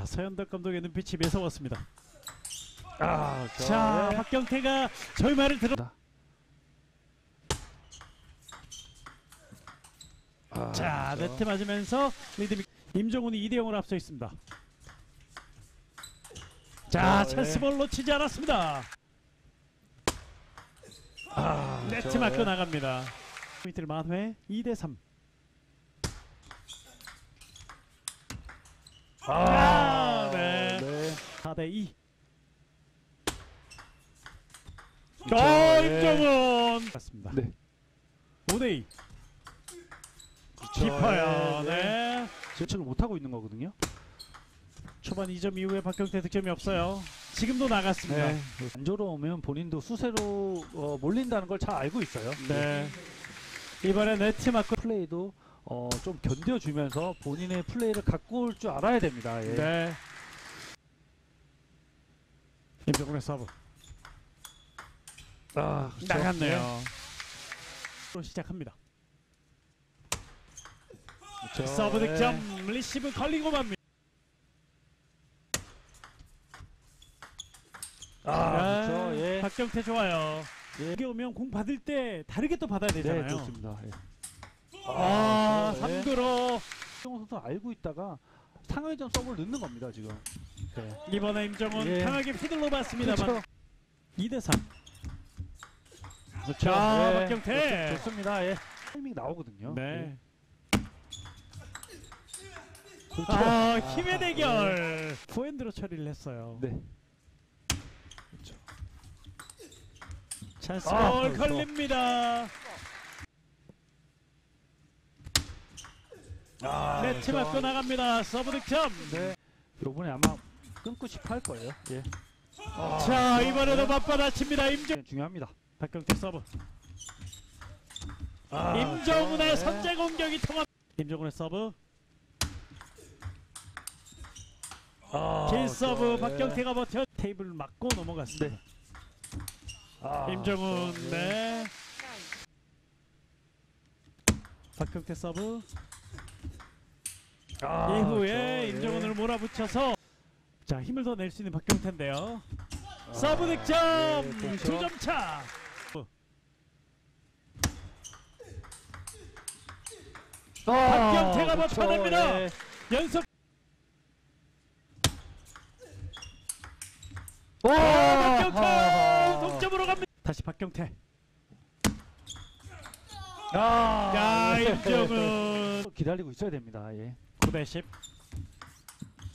자 서현덕 감독의 눈빛이 매서웠습니다. 아, 저, 자 예. 박경태가 저희 말을 들어. 아, 자 저. 네트 맞으면서 리드미 임종훈이 2대 0으로 앞서 있습니다. 자 자, 찬스볼 놓치지 않았습니다. 아, 네트 저, 맞고 예. 나갑니다. 포인트를 만회 2대 3. 아, 네. 네. 4대 2. 저, 어, 예. 맞습니다. 네. 5대 2. 그쵸, 깊어요. 예, 예. 네. 제책을 못 하고 있는 거거든요. 초반 2점 이후에 박경태 득점이 없어요. 지금도 나갔습니다. 네. 안조로우면 본인도 수세로 어, 몰린다는 걸 잘 알고 있어요. 네. 이번에 네트 맞고 플레이도 어, 좀 견뎌주면서 본인의 플레이를 갖고 올 줄 알아야 됩니다. 예. 네. 임종훈의 서브 아. 나갔네요. 또 시작합니다. 그쵸. 서브 예. 득점 리시브 걸리고 맙니다. 아, 그렇죠. 예. 박경태 좋아요. 예. 이게 오면 공 받을 때 다르게 또 받아야 네, 되잖아요. 좋습니다. 예. 아, 그렇죠. 예. 3구로 이정호 선수 알고 있다가 상회전 서브를 넣는 겁니다, 지금. 네. 이번에 임정훈 예. 강하게 휘둘러 봤습니다만 그렇죠. 2대 3. 그렇죠. 자, 예. 박경태. 좋- 좋습니다. 예. 타이밍 나오거든요. 네. 그렇죠. 아, 힘의 대결. 포핸드로 처리를 했어요. 네. 찬스 아, 볼 그렇죠. 걸립니다. 아, 네트 그렇죠. 맞고 나갑니다. 서브 득점. 네. 요번에 아마 끊고 싶어 할 거예요. 예. 아, 자. 이번에도 네. 맞받아칩니다. 임정 네, 중요합니다. 박경태 서브. 아, 임종훈의. 네. 선제 공격이 통합니다. 임종훈의 서브. 아, 길 그렇죠. 서브 예. 박경태가 버텨 테이블 맞고 넘어갔습니다. 아, 임종훈. 예. 네. 박경태 서브 아, 이후에. 예. 임종훈을 몰아붙여서 자 힘을 더 낼 수 있는 박경태인데요. 아, 서브 득점 예, 그렇죠. 두점 차. 아, 박경태가 그렇죠. 버텨냅니다. 예. 연속 와, 박경태 아하. 동점으로 갑니다. 다시 박경태. 아, 야 예. 임정훈 기다리고 있어야 됩니다. 예. 9대 10.